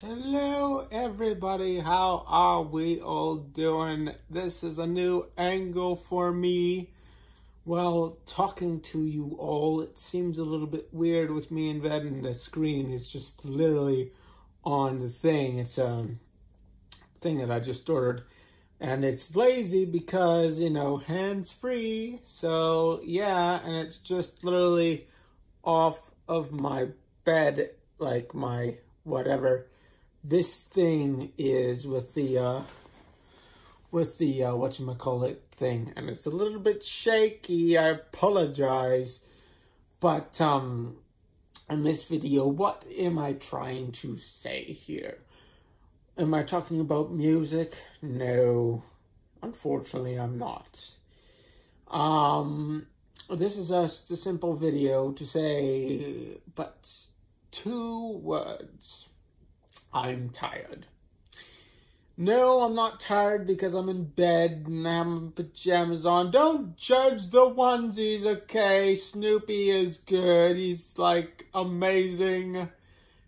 Hello everybody, how are we all doing? This is a new angle for me. Well, talking to you all, it seems a little bit weird with me in bed and the screen is just literally on the thing. It's a thing that I just ordered and it's lazy because, you know, hands free. So yeah, and it's just literally off of my bed, like my whatever this thing is with the uh with the uh whatchamacallit thing and it's a little bit shaky i apologize but um in this video what am i trying to say here? Am i talking about music? No. Unfortunately i'm not. Um this is just a simple video to say but two words I'm tired. No, I'm not tired because I'm in bed and I have my pajamas on. Don't judge the onesies, okay? Snoopy is good. He's like amazing.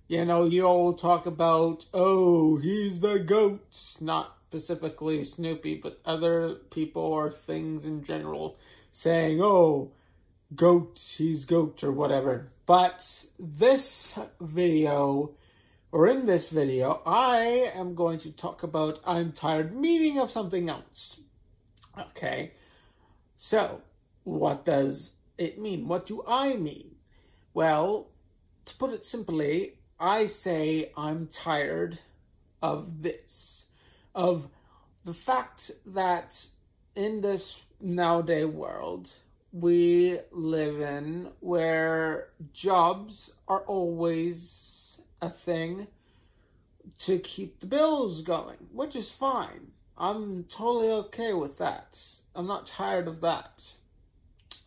You know, you all talk about, oh, he's the goat. Not specifically Snoopy, but other people or things in general saying, oh, goat, he's goat or whatever. But this video or in this video, I am going to talk about I'm tired meaning of something else. Okay, so what does it mean? What do I mean? Well, to put it simply, I say I'm tired of this, of the fact that in this nowadays world we live in where jobs are always a thing to keep the bills going, which is fine. I'm totally okay with that. I'm not tired of that.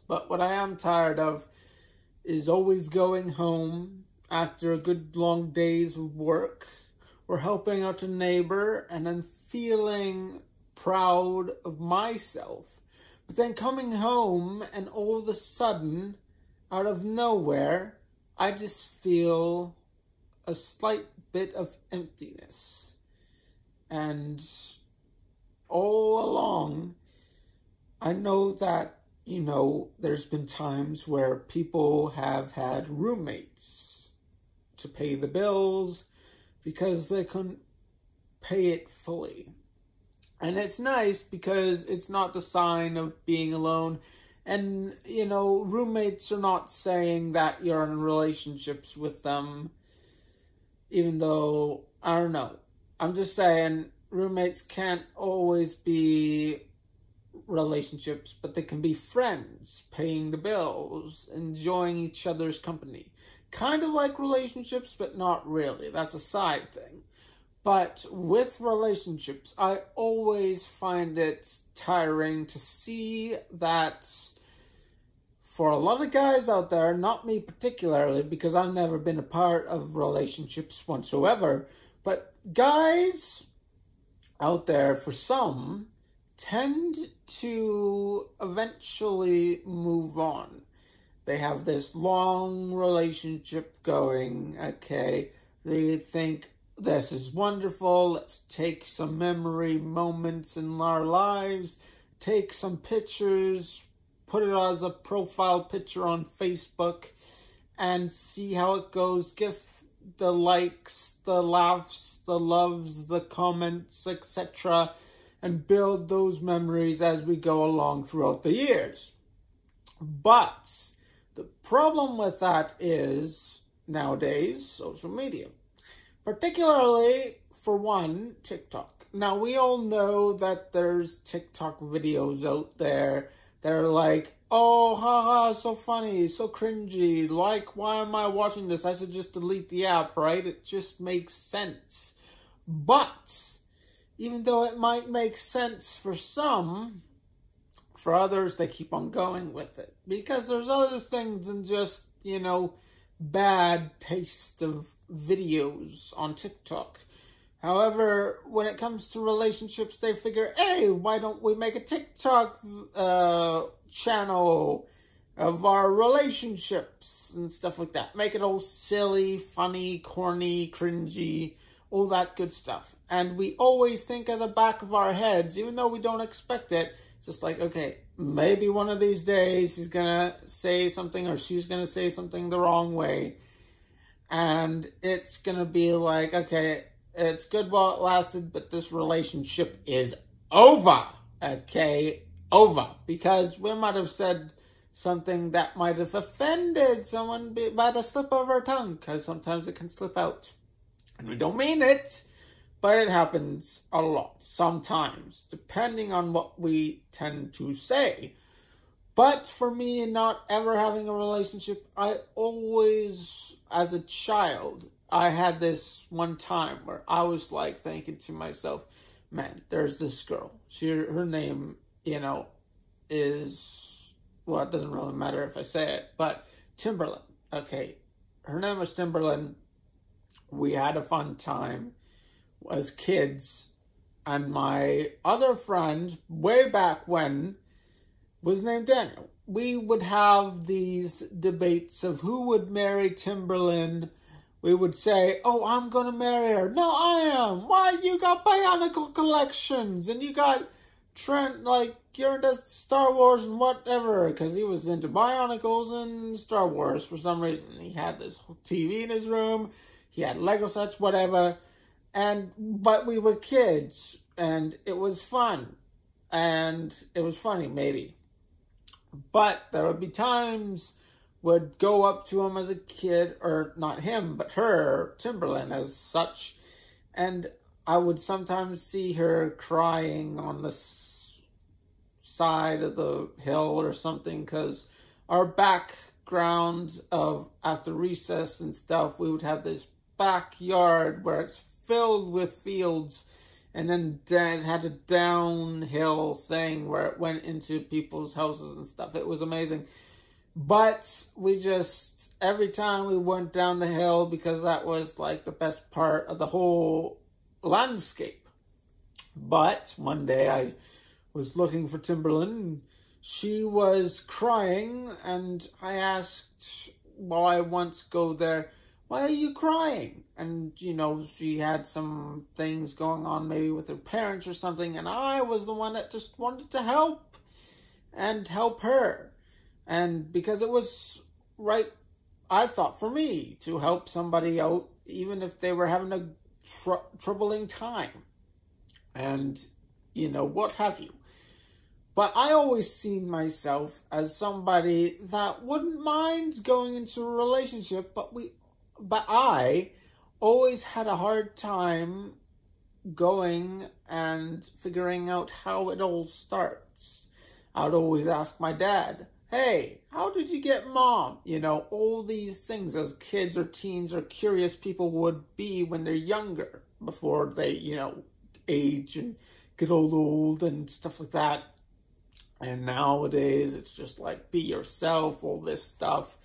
But what I am tired of is always going home after a good long day's work or helping out a neighbor and then feeling proud of myself. But then coming home and all of a sudden, out of nowhere, I just feel a slight bit of emptiness. And all along, I know that, you know, there's been times where people have had roommates to pay the bills because they couldn't pay it fully. And it's nice because it's not the sign of being alone. And, you know, roommates are not saying that you're in relationships with them even though I don't know. I'm just saying roommates can't always be relationships, but they can be friends, paying the bills, enjoying each other's company. Kind of like relationships, but not really. That's a side thing. But with relationships, I always find it tiring to see that for a lot of guys out there, not me particularly, because I've never been a part of relationships whatsoever, but guys out there, for some, tend to eventually move on. They have this long relationship going, okay? They think, this is wonderful, let's take some memory moments in our lives, take some pictures, put it as a profile picture on Facebook and see how it goes. Give the likes, the laughs, the loves, the comments, etc. and build those memories as we go along throughout the years. But the problem with that is nowadays social media, particularly for one, TikTok. Now we all know that there's TikTok videos out there they're like, oh, haha, so funny, so cringy. Like, why am I watching this? I should just delete the app, right? It just makes sense. But, even though it might make sense for some, for others, they keep on going with it. Because there's other things than just, you know, bad taste of videos on TikTok. However, when it comes to relationships, they figure, hey, why don't we make a TikTok uh, channel of our relationships and stuff like that? Make it all silly, funny, corny, cringy, all that good stuff. And we always think at the back of our heads, even though we don't expect it, just like, okay, maybe one of these days he's gonna say something or she's gonna say something the wrong way. And it's gonna be like, okay, it's good while it lasted, but this relationship is over. Okay, over. Because we might have said something that might have offended someone by the slip of our tongue, because sometimes it can slip out. And we don't mean it, but it happens a lot, sometimes, depending on what we tend to say. But for me, not ever having a relationship, I always, as a child, I had this one time where I was like thinking to myself, man, there's this girl. She, her name, you know, is, well, it doesn't really matter if I say it, but Timberland. Okay. Her name was Timberland. We had a fun time as kids. And my other friend, way back when, was named Daniel. We would have these debates of who would marry Timberland we would say, oh, I'm going to marry her. No, I am. Why? You got Bionicle collections and you got Trent, like, you're into Star Wars and whatever, because he was into Bionicles and Star Wars for some reason. He had this TV in his room, he had Lego sets, whatever. And, but we were kids and it was fun and it was funny, maybe. But there would be times would go up to him as a kid, or not him, but her, Timberland, as such, and I would sometimes see her crying on the side of the hill or something, because our background of after recess and stuff, we would have this backyard where it's filled with fields and then it had a downhill thing where it went into people's houses and stuff. It was amazing. But we just, every time we went down the hill, because that was like the best part of the whole landscape. But one day I was looking for Timberland. She was crying, and I asked why I once go there, why are you crying? And, you know, she had some things going on maybe with her parents or something, and I was the one that just wanted to help and help her. And because it was right, I thought for me to help somebody out, even if they were having a tr troubling time. And, you know, what have you. But I always seen myself as somebody that wouldn't mind going into a relationship, but we, but I always had a hard time going and figuring out how it all starts. I'd always ask my dad, hey, how did you get mom? You know, all these things as kids or teens or curious people would be when they're younger before they, you know, age and get old, old and stuff like that. And nowadays it's just like be yourself, all this stuff.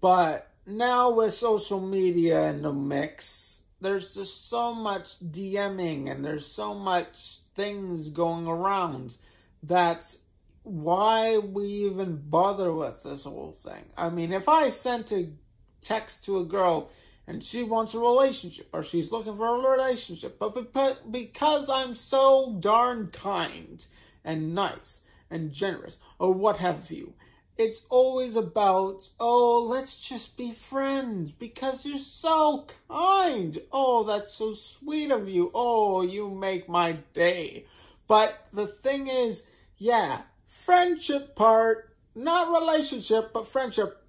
But now with social media in the mix, there's just so much DMing and there's so much things going around that why we even bother with this whole thing. I mean, if I sent a text to a girl and she wants a relationship or she's looking for a relationship, but because I'm so darn kind and nice and generous or what have you, it's always about, oh, let's just be friends because you're so kind. Oh, that's so sweet of you. Oh, you make my day. But the thing is, yeah, friendship part, not relationship, but friendship.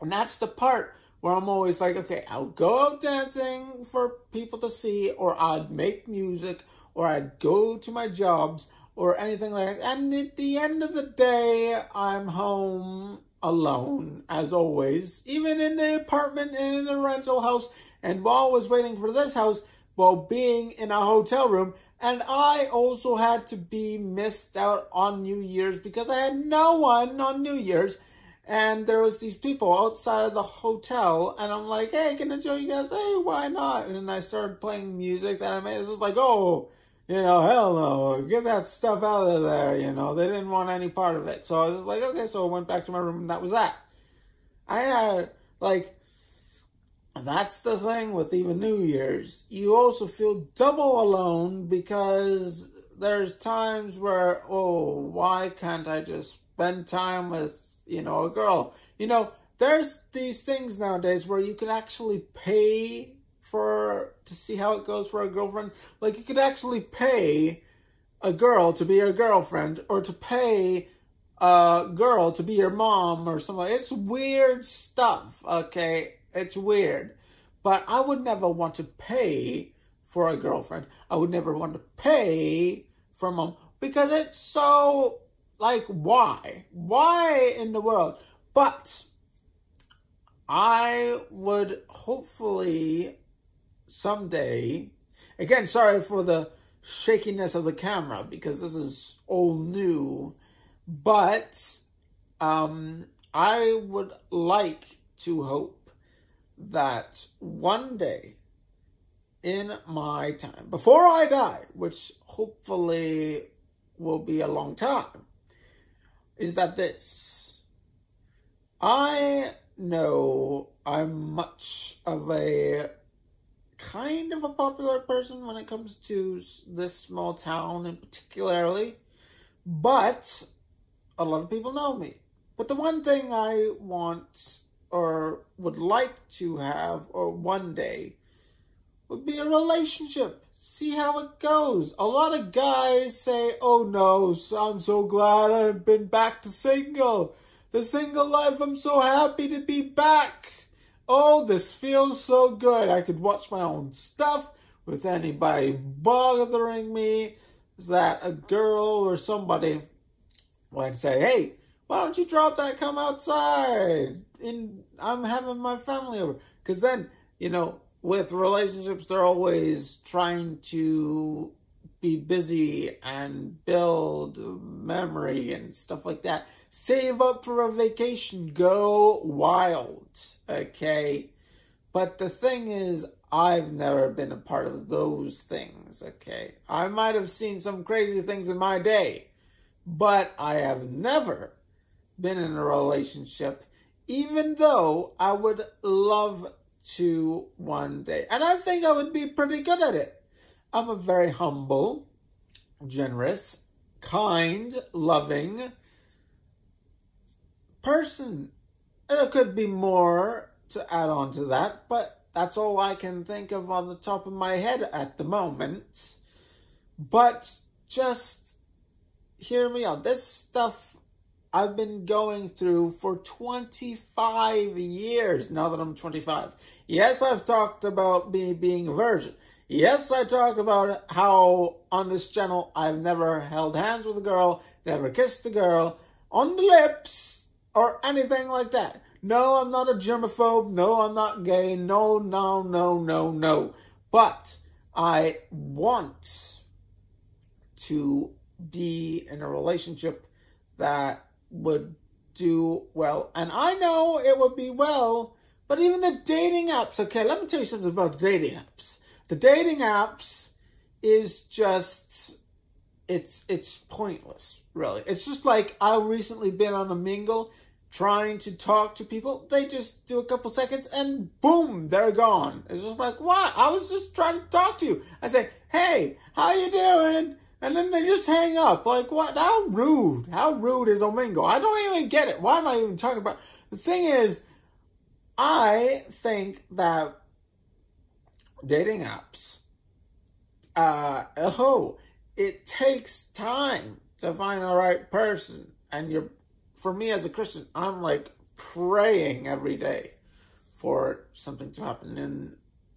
And that's the part where I'm always like, okay, I'll go out dancing for people to see, or I'd make music, or I'd go to my jobs, or anything like that. And at the end of the day, I'm home alone, as always, even in the apartment and in the rental house. And while I was waiting for this house, while being in a hotel room, and I also had to be missed out on New Year's because I had no one on New Year's. And there was these people outside of the hotel, and I'm like, hey, can I join you guys? Hey, why not? And I started playing music that I made. It's just like, oh, you know, hell no, get that stuff out of there, you know. They didn't want any part of it. So I was just like, okay, so I went back to my room, and that was that. I had, like, that's the thing with even New Year's. You also feel double alone because there's times where, oh, why can't I just spend time with, you know, a girl? You know, there's these things nowadays where you can actually pay for to see how it goes for a girlfriend. Like you could actually pay a girl to be your girlfriend or to pay a girl to be your mom or something. It's weird stuff, okay? It's weird. But I would never want to pay for a girlfriend. I would never want to pay for a mom because it's so like why? Why in the world? But I would hopefully someday again sorry for the shakiness of the camera because this is all new but um, I would like to hope that one day in my time, before I die, which hopefully will be a long time, is that this. I know I'm much of a kind of a popular person when it comes to this small town in particularly, but a lot of people know me. But the one thing I want or would like to have or one day would be a relationship. See how it goes. A lot of guys say, oh no, I'm so glad I've been back to single. The single life, I'm so happy to be back. Oh, this feels so good. I could watch my own stuff with anybody bothering me. That a girl or somebody might say, hey, why don't you drop that, come outside? And I'm having my family over. Because then, you know, with relationships, they're always trying to be busy and build memory and stuff like that. Save up for a vacation, go wild, okay? But the thing is, I've never been a part of those things, okay? I might have seen some crazy things in my day, but I have never been in a relationship, even though I would love to one day. And I think I would be pretty good at it. I'm a very humble, generous, kind, loving person. There could be more to add on to that, but that's all I can think of on the top of my head at the moment. But just hear me out. This stuff I've been going through for 25 years now that I'm 25. Yes, I've talked about me being a virgin. Yes, I talked about how on this channel I've never held hands with a girl, never kissed a girl on the lips or anything like that. No, I'm not a germaphobe. No, I'm not gay. No, no, no, no, no. But I want to be in a relationship that would do well. And I know it would be well, but even the dating apps, okay, let me tell you something about dating apps. The dating apps is just it's it's pointless, really. It's just like I recently been on Omegle trying to talk to people. They just do a couple seconds and boom, they're gone. It's just like, what? I was just trying to talk to you. I say, hey, how you doing? And then they just hang up. Like, what? How rude. How rude is Omegle? I don't even get it. Why am I even talking about The thing is, I think that dating apps, uh, oh, it takes time to find the right person. And you're, for me as a Christian, I'm like praying every day for something to happen. And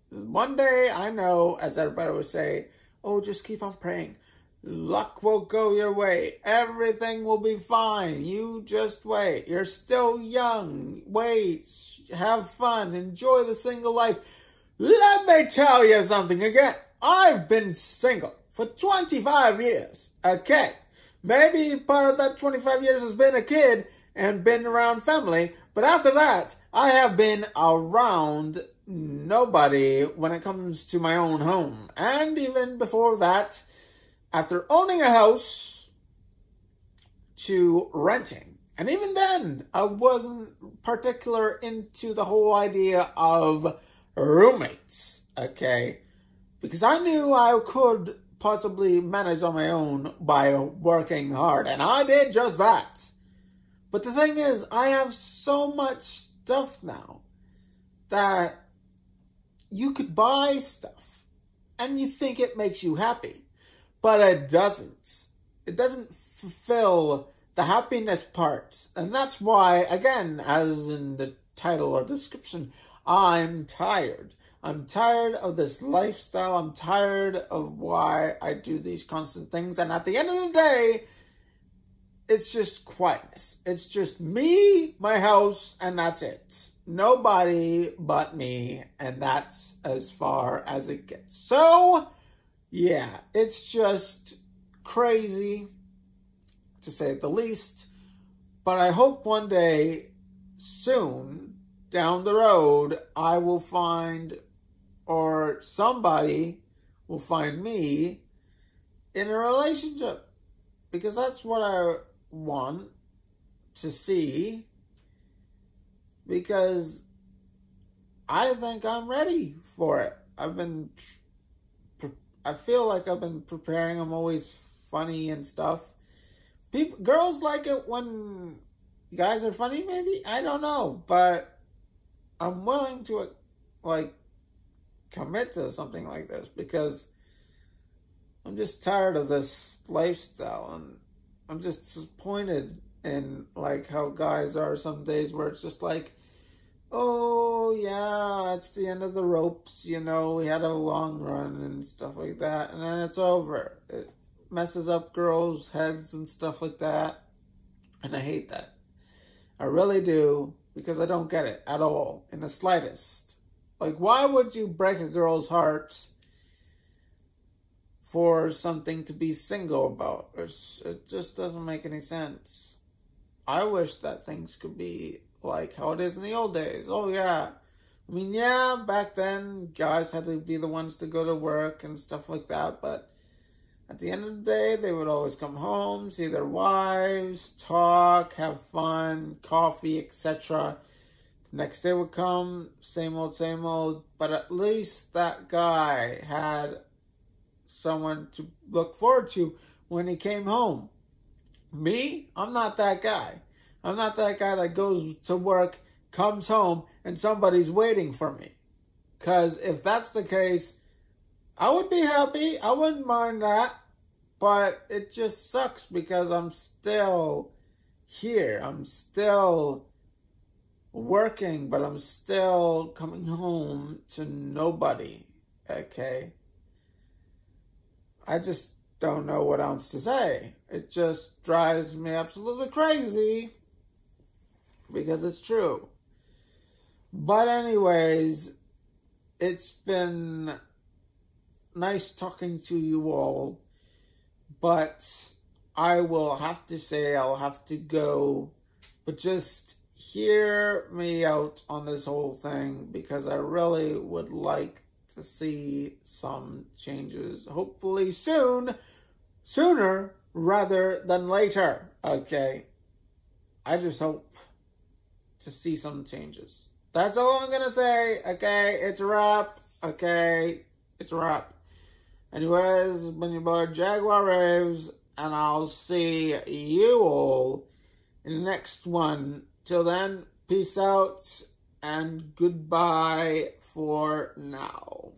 one day I know, as everybody would say, oh, just keep on praying. Luck will go your way. Everything will be fine. You just wait. You're still young. Wait. Have fun. Enjoy the single life. Let me tell you something again. I've been single for 25 years. Okay. Maybe part of that 25 years has been a kid and been around family. But after that, I have been around nobody when it comes to my own home. And even before that, after owning a house to renting. And even then, I wasn't particular into the whole idea of roommates, okay? Because I knew I could possibly manage on my own by working hard, and I did just that. But the thing is, I have so much stuff now that you could buy stuff and you think it makes you happy, but it doesn't. It doesn't fulfill the happiness part. And that's why, again, as in the title or description, I'm tired. I'm tired of this lifestyle. I'm tired of why I do these constant things. And at the end of the day, it's just quietness. It's just me, my house, and that's it. Nobody but me, and that's as far as it gets. So, yeah, it's just crazy to say it the least. But I hope one day, soon, down the road, I will find, or somebody will find me in a relationship. Because that's what I want to see. Because I think I'm ready for it. I've been, I feel like I've been preparing. I'm always funny and stuff. People, girls like it when guys are funny. Maybe I don't know, but I'm willing to like commit to something like this because I'm just tired of this lifestyle and I'm just disappointed in like how guys are some days where it's just like oh yeah it's the end of the ropes you know we had a long run and stuff like that and then it's over it, messes up girls' heads and stuff like that. And I hate that. I really do because I don't get it at all in the slightest. Like, why would you break a girl's heart for something to be single about? it just doesn't make any sense. I wish that things could be like how it is in the old days. Oh, yeah. I mean, yeah, back then, guys had to be the ones to go to work and stuff like that, but at the end of the day, they would always come home, see their wives, talk, have fun, coffee, etc. Next day would come, same old, same old, but at least that guy had someone to look forward to when he came home. Me, I'm not that guy. I'm not that guy that goes to work, comes home, and somebody's waiting for me. Because if that's the case, I would be happy. I wouldn't mind that. But it just sucks because I'm still here. I'm still working, but I'm still coming home to nobody. Okay? I just don't know what else to say. It just drives me absolutely crazy because it's true. But, anyways, it's been nice talking to you all. But I will have to say I'll have to go. But just hear me out on this whole thing because I really would like to see some changes. Hopefully soon. Sooner rather than later. Okay. I just hope to see some changes. That's all I'm going to say. Okay. It's a wrap. Okay. It's a wrap. Anyways, your boy Jaguar Raves, and I'll see you all in the next one. Till then, peace out and goodbye for now.